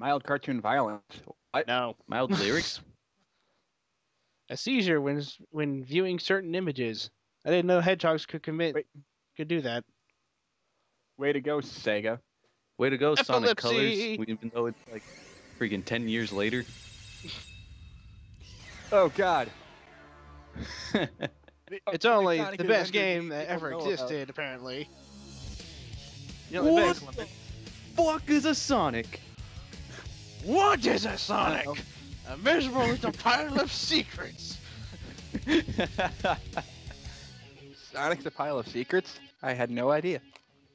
Mild cartoon violence. What? No, Mild lyrics. a seizure when when viewing certain images. I didn't know hedgehogs could commit Wait. could do that. Way to go, Sega. Way to go, Sonic Colors. Even though it's like freaking ten years later. Oh God. It's only Sonic the best game that ever know about. existed, apparently. The only What best the one. fuck is a Sonic? What is a Sonic? Sonic? A miserable little pile of secrets. Sonic's a pile of secrets. I had no idea.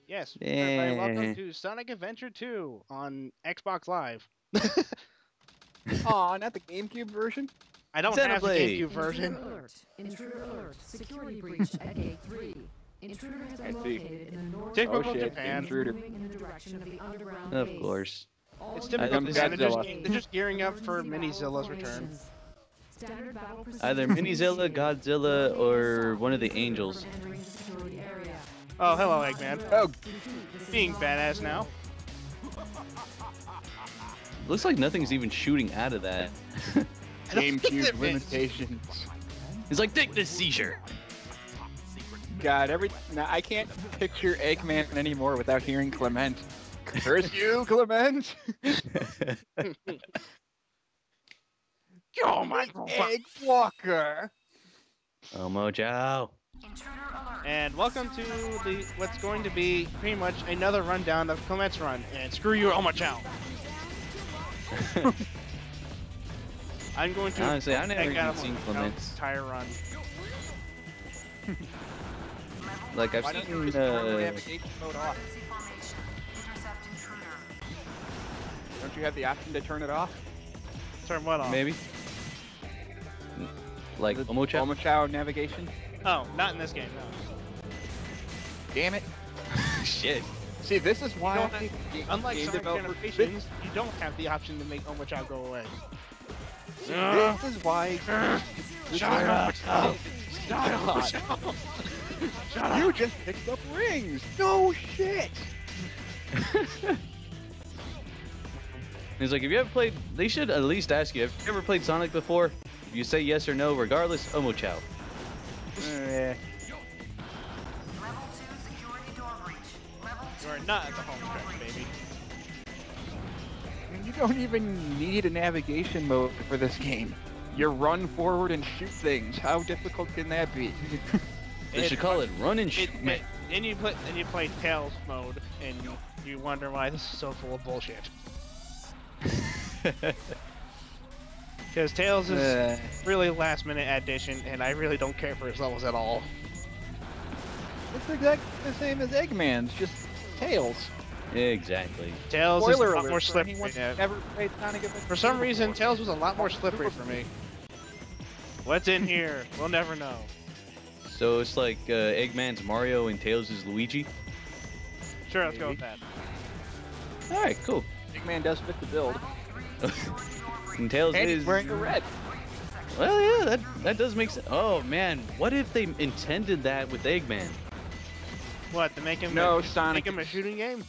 Yes, everybody, Yeah. welcome to Sonic Adventure 2 on Xbox Live. Aw, not the GameCube version. I don't have the Xenoblade. GameCube version. Intruder alert. Intruder alert. Security breach at gate 3. Intruder has been located in the north Typical Oh, shit. Japan. Intruder. in the direction of the underground of base. course. All It's I typical don't Japan. They're just, they're just gearing up for Emergency Mini Zilla's return. operations. Standard battle Either procedures Mini Zilla. Godzilla, or one of the angels. from entering the security area. Oh, hello, Eggman. Oh, Being badass now. Looks like nothing's even shooting out of that. I don't think GameCube limitations. He's like, take this seizure. God, every now I can't picture Eggman anymore without hearing Clement. Curse you, Clement! Oh my Egg Walker! oh, Mojo. And welcome to the what's going to be pretty much another rundown of Clement's run. And screw you, oh much out. I'm going to Honestly, I've never even seen Clement's Clement's. entire run. Like, I've Why don't you seen, just turn the uh, Don't you have the option to turn it off? Turn what off? maybe? Like, The Omocha? Omochao navigation? Oh, not in this game, no. Damn it. Shit. See, this is why don't I think Unlike game Sonic developers- Generations, you don't have the option to make Omochao go away. This is why. this Shut is up! why- Shut up! Shut up! You just picked up rings. No shit. He's like, have you ever played? They should at least ask you, have you ever played Sonic before? If you say yes or no, regardless, Omochao. Eh, You are not at the home stretch, baby. you don't even need a navigation mode for this game. You run forward and shoot things. How difficult can that be? They It- should call it Run and Shoot. it, then you put then you play Tails mode, and you wonder why this is so full of bullshit. Because Tails is Uh, really last minute addition, and I really don't care for his levels at all. it's exactly the same as Eggman's, just tails. exactly. Tails Spoiler is a lot alert more for slippery. anyone who's now. Never played Sonic Adventure For some reason, before. Tails was a lot more slippery for me. What's in here? We'll never know. So it's like uh, Eggman's Mario and Tails is Luigi. Sure, let's go with that. All right, cool. Eggman does fit the build. and Tails And is he's wearing a red. Well, yeah, that that does make sense. Oh man, what if they intended that with Eggman? What to make him No, a, Sonic. make him a shooting game?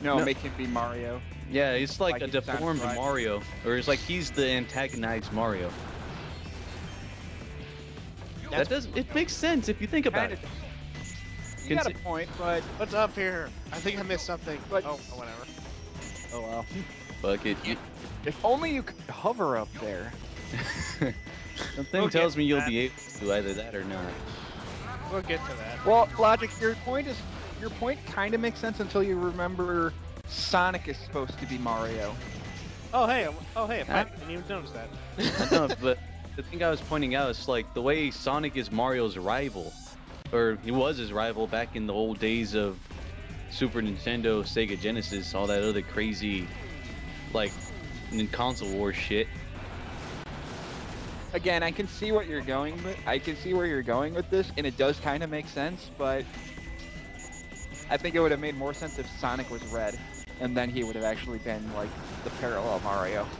No, No. make him be Mario. Yeah, it's like, Like a deformed Prime. Mario, or it's like he's the antagonized Mario. That's- that does it makes sense if you think about it. You got a point, but What's up here? I think I missed something. But- oh, oh whatever. oh well. Fuck it. If only you could hover up there. Something We'll tells me you'll that. be able to either that or not. We'll get to that. Well, logic. Your point is your point kind of makes sense until you remember Sonic is supposed to be Mario. Oh hey, oh hey, I I- didn't even notice that. I know, but the thing I was pointing out is like the way Sonic is Mario's rival, or he was his rival back in the old days of Super Nintendo, Sega Genesis, all that other crazy, like, n- console war shit. Again, I can see what you're going with. I can see where you're going with this, and it does kind of make sense. But I think it would have made more sense if Sonic was red, and then he would have actually been like the parallel Mario.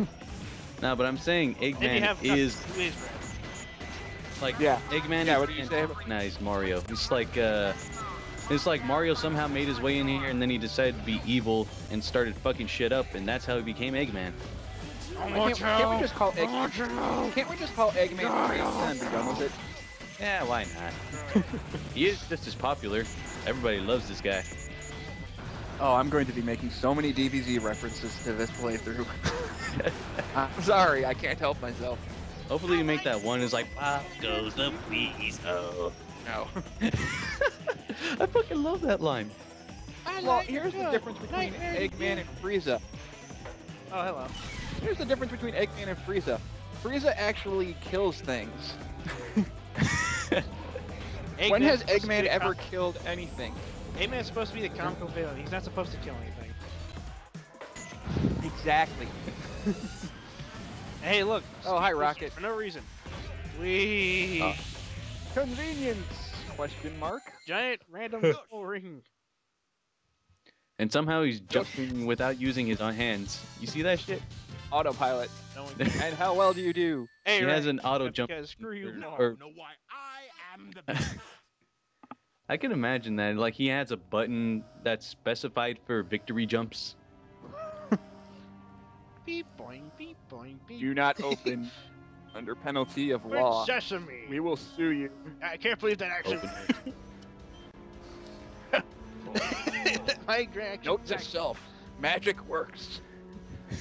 No, but I'm saying Eggman have is red. like Yeah. Eggman Yeah, is what the did you say? antagonized Mario. It's like uh, It's like Mario somehow made his way in here and then he decided to be evil and started fucking shit up, and that's how he became Eggman. Can't, can't we just call Eggman? Can't we just call Eggman and be done with it? Yeah, why not? he is just as popular. Everybody loves this guy. Oh, I'm going to be making so many DBZ references to this playthrough. I'm sorry, I can't help myself. Hopefully you make that one is like, pop goes the weasel. No. I fucking love that line. Well, here's the difference between Eggman and Frieza. Oh, hello. Here's the difference between Eggman and Frieza. Frieza actually kills things. when has Eggman's supposed to be Eggman ever com- killed anything? Eggman's supposed to be the comical villain. He's not supposed to kill anything. Exactly. Hey, look. Oh, hi, Rocket. For no reason. We Uh. Convenience? Question mark. giant random ring. And somehow he's jumping without using his own hands. You see that shit? Autopilot. No. And how well do you do? hey, he right. has an auto jump. Because screw you. or- Or, or- I can imagine that. Like he has a button that's specified for victory jumps. beep boing, beep boing, beep. Do not open under penalty of Red law. Sesame. We will sue you. I can't believe that actually. Open My grand. Note to self. Magic works.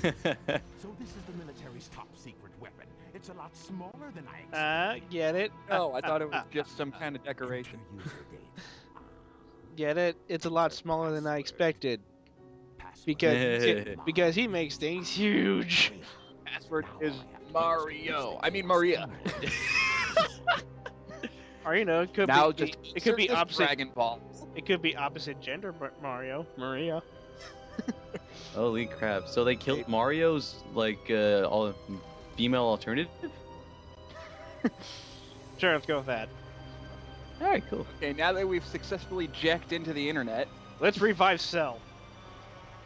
So this is the military's top secret weapon. It's a lot smaller than I expected. Uh, get it? Oh, I thought it was just some kind of decoration. Enter user date. Get it? It's a lot smaller than I expected. Because it- because he makes things huge. Password is Mario. I mean Maria. Or you know, it could now be just it could be opposite. Dragon Ball. It could be opposite gender, but Mario, Maria. Holy crap! So they killed Mario's like uh, all female alternative. Sure, let's go with that. All right, cool. Okay, now that we've successfully jacked into the internet, Let's revive Cell.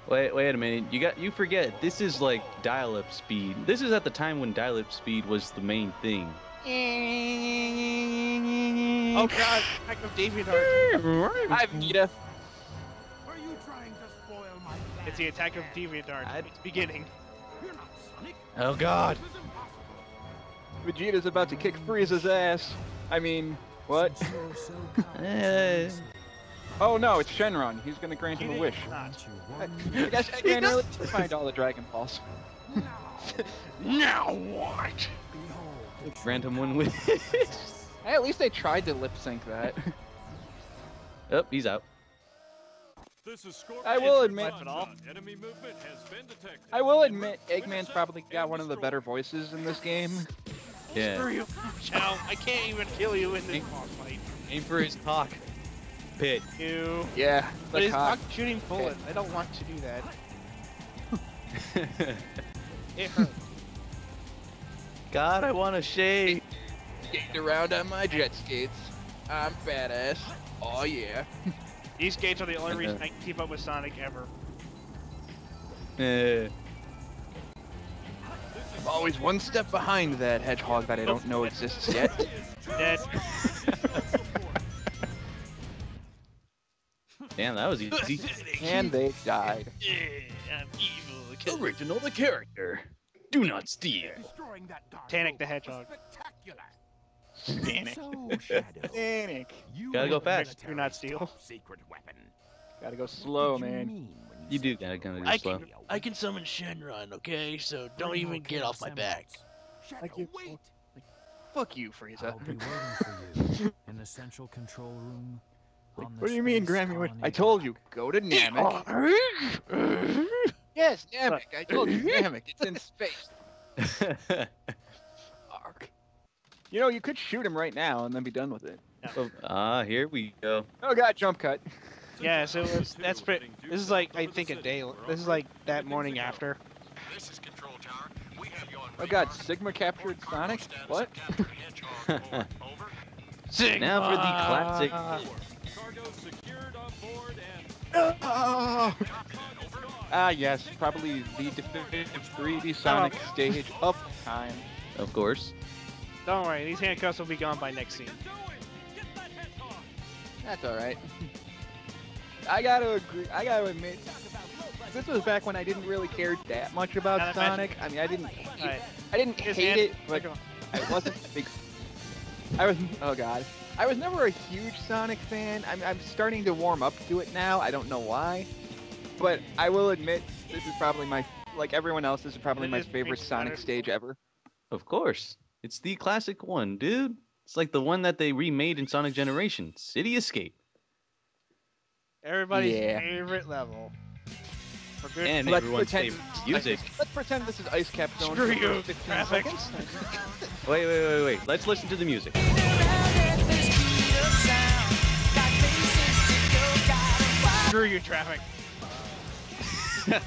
Wait, wait a minute. You got you forget. This is like dial-up speed. This is at the time when dial-up speed was the main thing. Oh god, attack of DeviantArt. hi Vita. Are you trying to spoil my plan? It's the attack of DeviantArt. I'd- It's beginning. You're not Sonic. Oh God! This is impossible. Vegeta's about to kick Frieza's ass. I mean, what? Oh no, it's Shenron. He's gonna grant him a wish. Not. you I guess Eggman really find all the Dragon Balls. Now, Now what? behold Grant him one wish. power of success. Hey, at least they tried to lip sync that. Oh, he's out. This is Scorpion. I will admit- Enemy movement has been detected. I will admit, Eggman's probably got one of the better voices in this game. Yeah. Screw you, Chao. I can't even kill you in this boss fight. Aim for his cock. Pit. You. Yeah, But he's not shooting bullets. I don't want to do that. It hurts. God, I want to shake. Skating around on my jet skates. I'm badass. Oh yeah. These skates are the only reason I can keep up with Sonic ever. Eh. I'm always one step behind that hedgehog that I don't know exists yet. Dead. Damn, that was easy. and they died. Yeah, I'm evil. Original the character. Do not steal. Destroying that Tanic the Hedgehog. Spectacular. So, Shadow, Panic. you Gotta go are the fast. Do not steal. Secret weapon. Gotta go slow, you man. mean You do said gotta kinda go I slow. can- I can summon Shenron, okay? So don't Bring even get off my back. Shadow, Like you- wait. Fuck you, Frieza. I'll be waiting for you in the central control room. On What do you mean, Grammy? What- colony I told you, go to Namek. yes, Namek. I told you, Namek. It's in space. Ark. You know, you could shoot him right now and then be done with it. Ah, here we go. Oh god, jump cut. Yeah, so it's, that's pretty. This is like I think a day. This is like that morning after. This is Control Tower. We have you on Oh god, Sigma captured Sonic? What? Sing. now for the classic. Cargo secured on board and Ah, yes, probably the definitive 3D Sonic stage of time. Of course. Don't worry, these handcuffs will be gone by next scene. That's alright. I gotta agree. I gotta admit, this was back when I didn't really care that much about Gotta Sonic. I mean, I didn't. Hate, Alright. I didn't His hate hand- it, but I wasn't big. I was. Oh God. I was never a huge Sonic fan. I'm, I'm starting to warm up to it now. I don't know why, but I will admit this is probably my like everyone else. This is probably my favorite Sonic Spider. stage ever. Of course. It's the classic one, dude. It's like the one that they remade in Sonic Generation, City Escape. Everybody's Yeah. favorite level. And Let's everyone's pretend- favorite music. Let's pretend this is Ice Cap Zone. Screw you, 15 traffic. Wait, wait, wait, wait. Let's listen to the music. Screw you, traffic.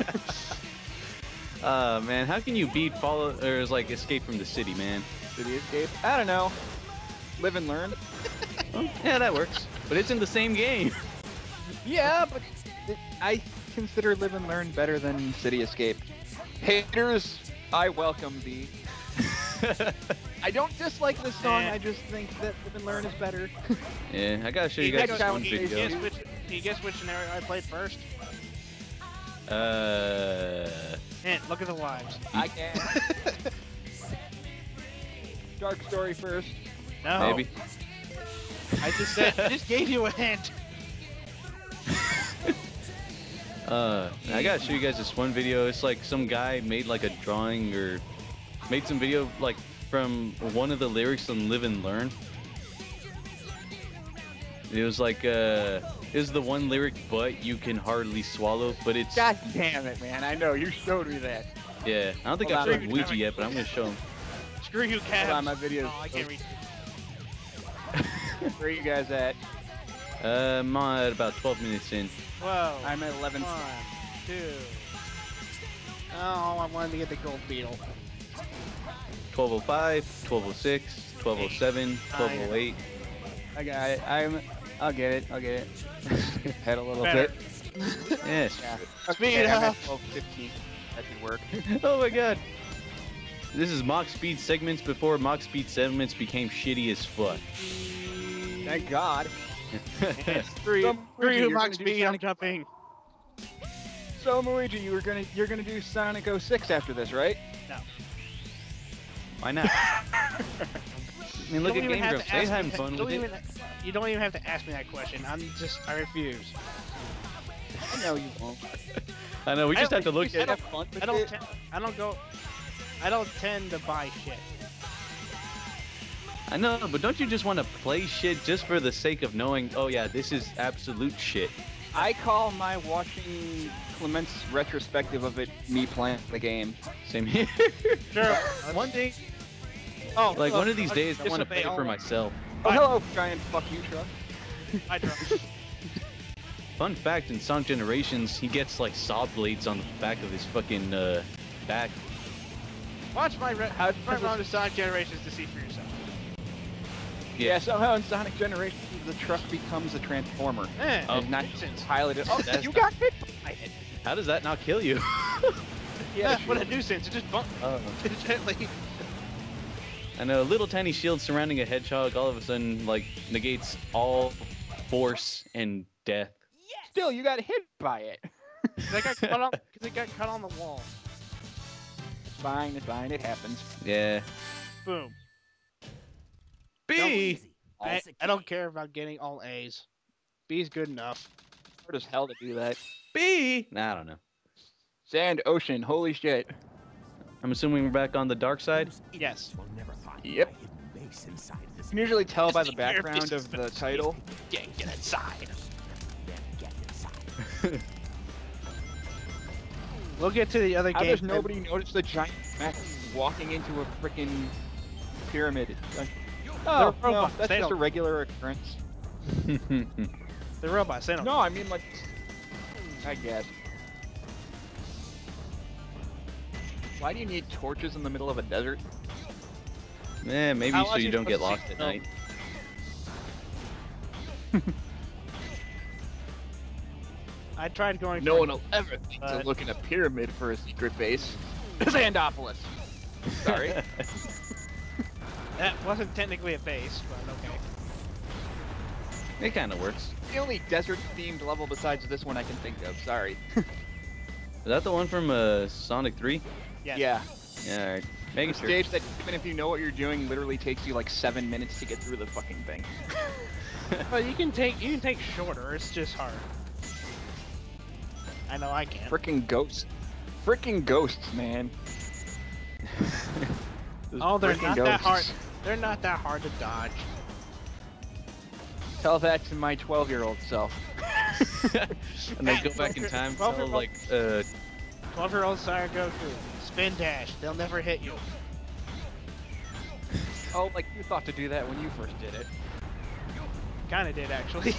Uh, man, how can you beat follow or is like escape from the city, man? City Escape. I don't know. Live and learn. Yeah, that works. But it's in the same game. Yeah, but it, I consider Live and Learn better than City Escape. Haters, I welcome thee. I don't dislike this song. Eh. I just think that Live and Learn is better. yeah, I gotta show you guys gets- this one he video. Guess which, can you guess which scenario I played first? Uh, Hint, look at the lives. I can. Dark Story first. No. maybe. I just said, I just gave you a hint. Uh, I gotta show you guys this one video. It's like some guy made like a drawing or made some video like from one of the lyrics on Live and Learn. It was like uh, it was the one lyric, but you can hardly swallow. But it's God damn it, man! I know you showed me that. yeah. I don't think Hold I've on, showed I'm yet, but I'm gonna show him. Screw you, Cavs. Hold on, my video. Oh, I can't read. Where are you guys at? Uh, I'm at about 12 minutes in. Whoa. I'm at 11. One, two. Oh, I wanted to get the gold beetle. 1205, 1206, 1207, 1208. I got it. I'm. I'll get it. I'll get it. Head a little Better. bit. Yes. Yeah. Speed Okay, I'm up. at 12:15. That should work. oh my god. This is Mach Speed segments before Mach Speed segments became shitty as fuck. Thank God. Screw you, Some- screw Luigi, you, you're Max gonna do B, I'm Sonic- jumping. So Luigi, you were gonna you're gonna do Sonic 06 after this, right? No. Why not? I mean, look Don't at even Game have Grumps. to They ask me having that- fun with even, it. You don't even have to ask me that question. I'm just, I refuse. I know you won't. I know, we just don't- have to look I at don't- Have fun with I don't, it. I don't go, I don't tend to buy shit. I know, but don't you just want to play shit just for the sake of knowing, oh yeah, this is absolute shit? I call my watching Clement's retrospective of it me playing the game. Same here. Sure. one day, Oh, like look, one of these days, I want to pay for myself. Oh, Fine. hello, giant fuck you truck. I drunk. Fun fact, in Sonic Generations, he gets like saw blades on the back of his fucking uh, back. Watch my re- How- my round of Sonic Generations to see for yourself. Yeah, somehow in Sonic Generations the truck becomes a transformer. Eh, Oh. and not piloted. Oh, That's you not- got hit by it. How does that not kill you? Yeah, Yeah, what a nuisance. It just bumped Oh. gently. I know, a little tiny shield surrounding a hedgehog all of a sudden like negates all force and death. Still, you got hit by it. They got cut on, cause it got cut on the wall. It's fine. It's fine. It happens. Yeah. Boom. B. I, I don't care about getting all A's. B's good enough. Hard as hell to do that. B. Nah, I don't know. Sand, ocean. Holy shit. I'm assuming we're back on the dark side. Yes. Will never find Yep. my hidden base inside this You can usually tell by the Just the air background of the title. Get, get inside. Get inside. We'll get to the other How game. does nobody notice the giant mech walking into a freaking pyramid? Oh, They're no, that's they just a don't- regular occurrence. The robots. They don't. No, I mean like, I guess. Why do you need torches in the middle of a desert? Yeah, maybe How so you you don't get locked at know? night. I tried going. No one will ever think to look in a pyramid for a secret base. Sandopolis. Sorry. That wasn't technically a base, but okay. It kind of works. The only desert-themed level besides this one I can think of. Sorry. Is that the one from uh, Sonic 3? Yes. Yeah. Yeah, alright. Making The sure. stage that even if you know what you're doing, literally takes you like seven minutes to get through the fucking thing. But you can take you can take shorter. It's just hard. I know I can. Freaking ghosts. freaking ghosts, man. Oh, they're frickin' not that hard. They're not that hard to dodge. Tell that to my 12-year-old self. and they go back in time, Well, tell like, uh, 12 year old Ciregoku. Spin dash. They'll never hit you. Oh, like you thought to do that when you first did it. Kinda did actually.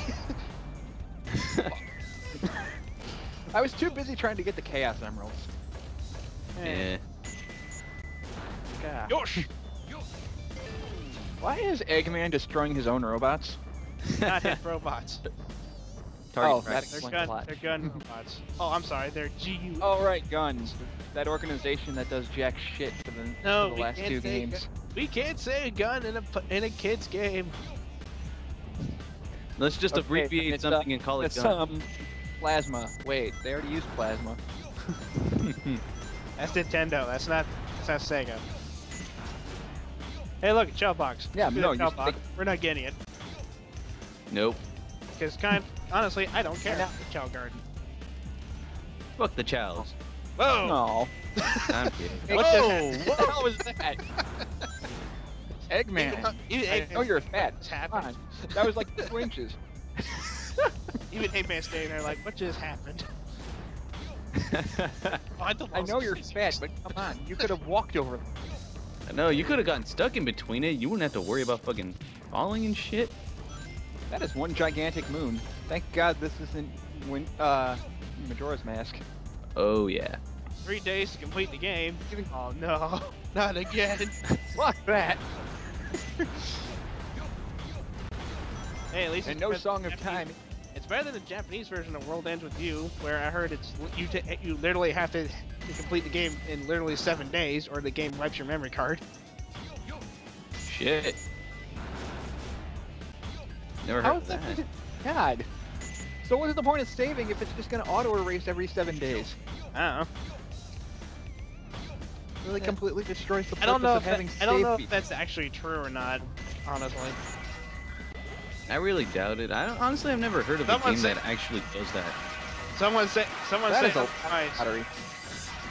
I was too busy trying to get the Chaos Emeralds. Eh. yeah. God. Yosh! Why is Eggman destroying his own robots? Not his robots. Target oh, practice. They're explains gun. a. They're gun robots. Oh, I'm sorry. They're GU. Oh right, guns. That organization that does jack shit for the, No, for the last two games. We can't say a gun in a in a kid's game. Let's just Okay, abbreviate it's, uh, something and call it It's gun. um, plasma. Wait, they already used plasma. That's Nintendo. That's not. That's not Sega. Hey, look, Shell Box. Yeah, Look at no, you Shell Box. We're not getting it nope. Because kind. honestly, I don't care. know. about The Chao Garden. Fuck the chows. Whoa! No. I'm kidding. What Whoa! what the hell was that? Eggman. Even I Eggman- know you're fat. What's happened? That was like two inches. Even Eggman standing there like, what just happened? Oh, I, I know you're fat, but come on, you could have walked over. them. I know, you could have gotten stuck in between it. You wouldn't have to worry about fucking falling and shit. That is one gigantic moon. Thank God this isn't when uh Majora's Mask. Oh, yeah. Three days to complete the game. Oh no, not again. Fuck that. hey, at least And no song of Japanese- time. It's better than the Japanese version of World Ends with You, where I heard it's you ta you literally have to, to complete the game in literally seven days, or the game wipes your memory card. Shit. Never heard is of that? that. God. So what is the point of saving if it's just gonna auto erase every seven days? I don't know. Really completely destroys the purpose I don't know of if that, I don't know features. if that's actually true or not. Honestly, I really doubt it. I don't, honestly, I've never heard of a Someone game said- that actually does that. someone say someone That say is a otherwise. battery.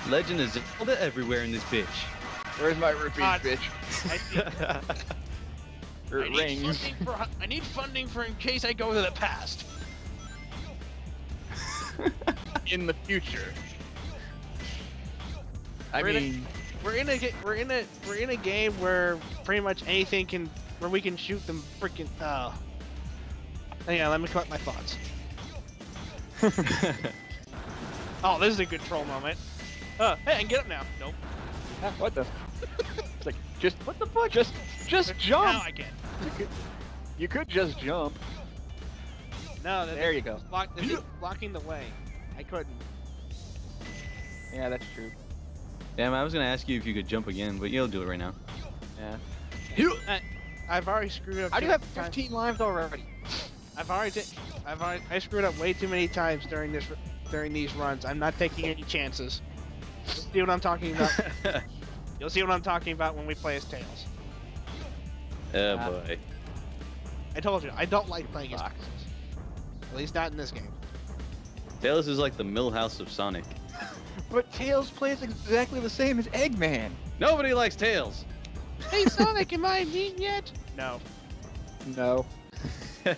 Legend is Zelda everywhere in this bitch. Where's my rupees, God. I I need rings. funding for I need funding for in case I go to the past. in the future. I We're in a- mean, We're in a we're in a we're in a game where pretty much anything can where we can shoot them freaking. Oh. Hang on, let me collect my thoughts. Oh, this is a good troll moment. Uh, hey, I can get up now. Nope. ah, what the? it's like just what the fuck? Just just Now jump. I can. You could, you could just jump. No, that, There you go. Block, this is blocking the way. I couldn't. Yeah, that's true. Damn, I was gonna ask you if you could jump again, but you'll do it right now. Yeah. I've already screwed up. I do have many times. 15 lives already? I've already. Di- I've already. I screwed up way too many times during this during these runs. I'm not taking any chances. You'll see what I'm talking about. You'll see what I'm talking about when we play as Tails. Oh boy. I told you, I don't like playing as Tails. At least not in this game. Tails is like the Milhouse of Sonic. But Tails plays exactly the same as Eggman. Nobody likes Tails. Hey Sonic, am I mean yet? No. No.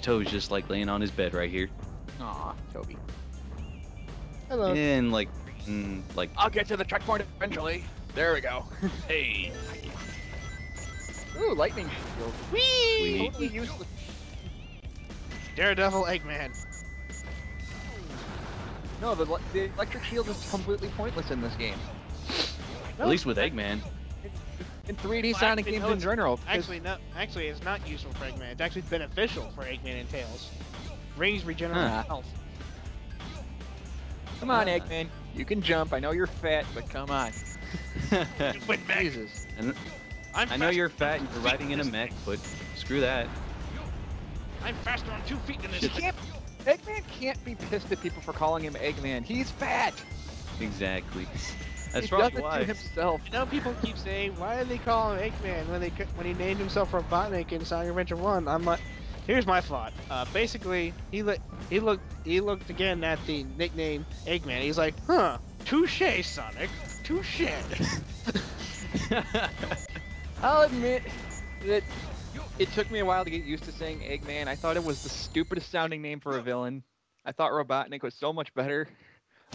Toby's just like laying on his bed right here. Aw, Toby. Hello. And like, mm, like I'll get to the checkpoint eventually. There we go. hey. Ooh, lightning shield. Whee! Totally useless. Daredevil Eggman. No, the, the electric shield is completely pointless in this game. At least with Eggman. In 3D Well, Sonic actually, games no, in general. Actually, no. Actually, it's not useful for Eggman. It's actually beneficial for Eggman and Tails. Rings regenerate Huh. health. Come on. Eggman. You can jump. I know you're fat, but come on. Went back. Jesus. And I'm I know you're fat and you're riding in a mech, thing. but screw that. I'm faster on two feet than this. He can't. Eggman can't be pissed at people for calling him Eggman. He's fat. Exactly. That's he probably does it why. to himself. You know, people keep saying, why do they call him Eggman when they when he named himself Robotnik in Sonic Adventure One? I'm like, here's my thought. Uh, basically, he looked he looked he looked again at the nickname Eggman. He's like, huh, touche, Sonic, touche. I'll admit that it took me a while to get used to saying Eggman. I thought it was the stupidest sounding name for a villain. I thought Robotnik was so much better.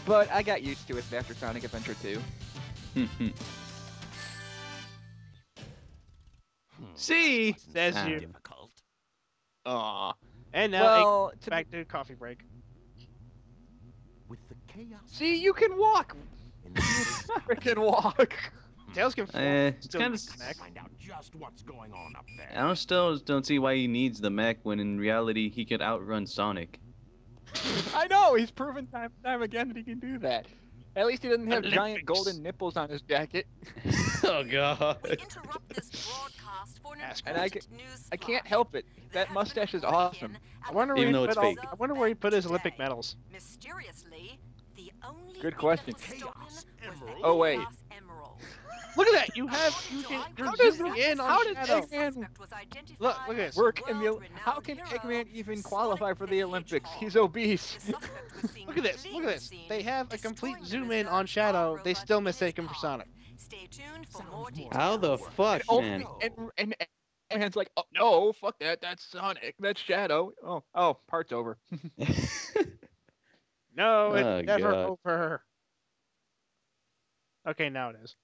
But I got used to it after Sonic Adventure 2. See? Wasn't Says so you. Difficult. Aw. And now, Well, to back to coffee break. With the chaos see, you can walk. in the Freaking walk. Tails can fly. Eh, it's still kinda needs mech. find out just what's going on up there. I don't still don't see why he needs the mech when in reality he could outrun Sonic. I know. He's proven time and time again that he can do that. At least he doesn't have giant golden nipples on his jacket. oh god. We interrupt this broadcast for an Ask And I important news I can't help it. That mustache is awesome. I wonder where Even he though put it's all, fake. I wonder where he put his. Olympic medals. Mysteriously, the only Good question. That was stolen Chaos was the Emerald. Oh, wait. Look at that! You have you can How does- zooming in on how does Eggman Suspect was identified Look, look at this. Work in the. How can Eggman even qualify for the the Olympics? He's obese. The suspect was seen Look at this! Look at this! They have a complete zoom in on Shadow. They still mistake him for. Sonic. Stay tuned for Sounds more more details. How the fuck, Oh, man? and and and Eggman's like, oh no, oh, fuck that. That's Sonic. That's Shadow. Oh, oh, part's over. No, it's Oh, never God. over. Okay, now it is.